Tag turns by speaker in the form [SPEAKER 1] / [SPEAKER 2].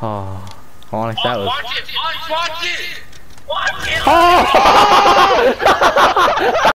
[SPEAKER 1] Oh, I honest, that was.
[SPEAKER 2] Watch it! Watch it! Watch it!
[SPEAKER 1] Oh!